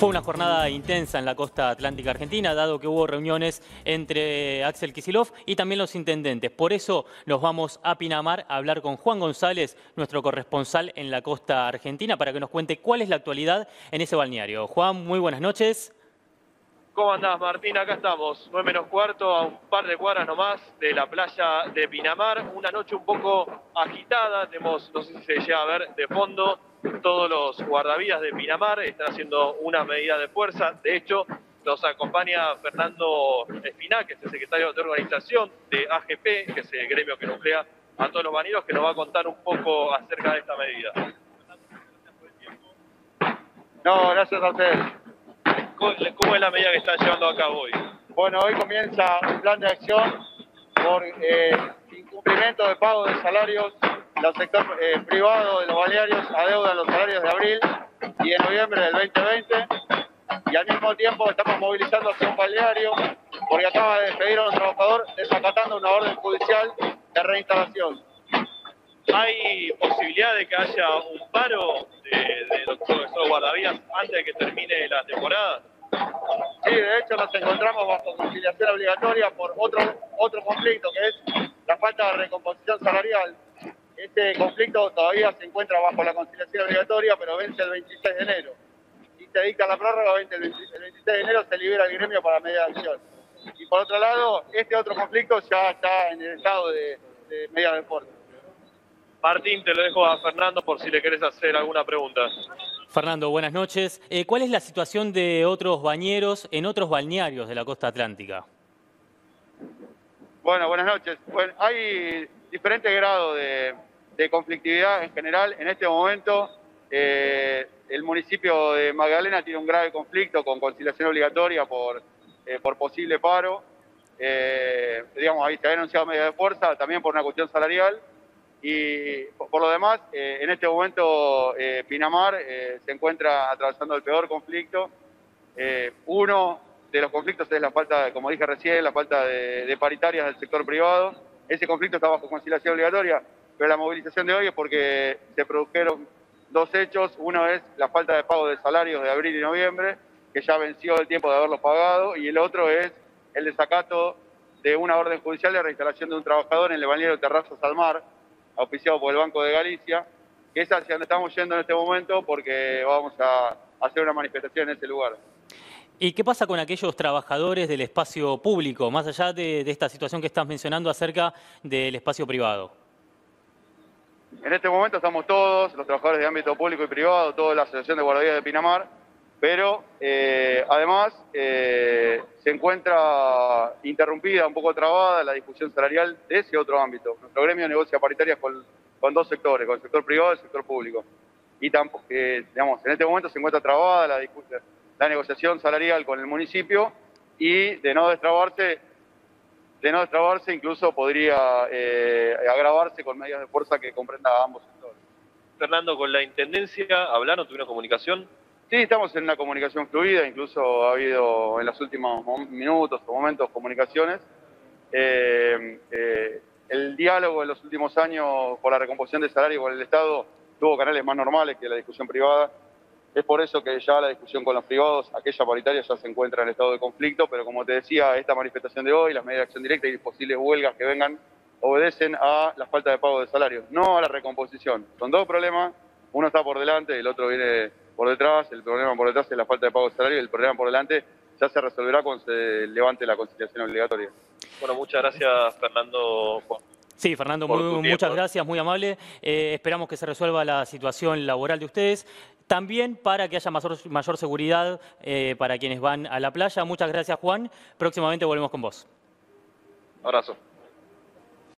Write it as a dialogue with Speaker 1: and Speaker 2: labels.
Speaker 1: Fue una jornada intensa en la costa atlántica argentina, dado que hubo reuniones entre Axel Kisilov y también los intendentes. Por eso nos vamos a Pinamar a hablar con Juan González, nuestro corresponsal en la costa argentina, para que nos cuente cuál es la actualidad en ese balneario. Juan, muy buenas noches.
Speaker 2: ¿Cómo andás, Martín? Acá estamos, 9 menos cuarto, a un par de cuadras nomás de la playa de Pinamar. Una noche un poco agitada, tenemos, no sé si se llega a ver de fondo, todos los guardavías de Pinamar están haciendo una medida de fuerza. De hecho, nos acompaña Fernando Espinac, que es el secretario de organización de AGP, que es el gremio que nuclea a todos los bañeros, que nos va a contar un poco acerca de esta medida.
Speaker 3: No, gracias a ustedes.
Speaker 2: ¿Cómo es la medida que están llevando a cabo hoy?
Speaker 3: Bueno, hoy comienza un plan de acción por eh, incumplimiento de pago de salarios los sector eh, privado de los balnearios adeudan los salarios de abril y de noviembre del 2020 y al mismo tiempo estamos movilizando hacia un balneario porque acaba de despedir a un trabajador desacatando una orden judicial de reinstalación.
Speaker 2: ¿Hay posibilidad de que haya un paro de, de los guardavías antes de que termine la temporada?
Speaker 3: Sí, de hecho nos encontramos bajo conciliación obligatoria por otro, otro conflicto que es la falta de recomposición salarial este conflicto todavía se encuentra bajo la conciliación obligatoria, pero vence el 26 de enero. Si se dicta la prórroga, el 26 de enero se libera el gremio para media acción. Y por otro lado, este otro conflicto ya está en el estado de, media de fuerza.
Speaker 2: Martín, te lo dejo a Fernando por si le querés hacer alguna pregunta.
Speaker 1: Fernando, buenas noches. Eh, ¿Cuál es la situación de otros bañeros en otros balnearios de la costa atlántica?
Speaker 3: Bueno, buenas noches. Bueno, hay diferentes grados de, de conflictividad en general. En este momento, eh, el municipio de Magdalena tiene un grave conflicto con conciliación obligatoria por, eh, por posible paro. Eh, digamos, ahí se ha denunciado media de fuerza, también por una cuestión salarial. Y por, lo demás, en este momento Pinamar se encuentra atravesando el peor conflicto. uno de los conflictos es la falta, como dije recién, la falta de, de paritarias del sector privado. Ese conflicto está bajo conciliación obligatoria pero la movilización de hoy es porque se produjeron dos hechos. Uno es la falta de pago de salarios de abril y noviembre, que ya venció el tiempo de haberlos pagado, y el otro es el desacato de una orden judicial de reinstalación de un trabajador en el balneario Terrazas al Mar, auspiciado por el Banco de Galicia, que es hacia donde estamos yendo en este momento porque vamos a hacer una manifestación en ese lugar.
Speaker 1: ¿Y qué pasa con aquellos trabajadores del espacio público, más allá de, de esta situación que estás mencionando acerca del espacio privado?
Speaker 3: En este momento estamos todos, los trabajadores de ámbito público y privado, toda la Asociación de Guarderías de Pinamar, pero eh, además eh, se encuentra interrumpida, un poco trabada la discusión salarial de ese otro ámbito. Nuestro gremio negocia paritarias con, dos sectores, con el sector privado y el sector público. Y tampoco, eh, digamos, en este momento se encuentra trabada la, negociación salarial con el municipio y de no destrabarse de no destrabarse, incluso podría agravarse con medidas de fuerza que comprenda a ambos sectores.
Speaker 2: Fernando, con la Intendencia, ¿hablaron, tuvieron comunicación?
Speaker 3: Sí, estamos en una comunicación fluida, incluso ha habido en los últimos minutos o momentos comunicaciones. Eh, eh, el diálogo en los últimos años por la recomposición de salario con el Estado tuvo canales más normales que la discusión privada es por eso que ya la discusión con los privados, aquella paritaria ya se encuentra en estado de conflicto, pero como te decía, esta manifestación de hoy, las medidas de acción directa y posibles huelgas que vengan, obedecen a la falta de pago de salarios, no a la recomposición. Son dos problemas, uno está por delante, el otro viene por detrás, el problema por detrás es la falta de pago de salario y el problema por delante ya se resolverá cuando se levante la conciliación obligatoria.
Speaker 2: Bueno, muchas gracias Fernando.
Speaker 1: Sí, Fernando, muchas gracias, muy amable. Eh, esperamos que se resuelva la situación laboral de ustedes. También para que haya mayor, mayor seguridad eh, para quienes van a la playa. Muchas gracias, Juan. Próximamente volvemos con vos.
Speaker 2: Abrazo.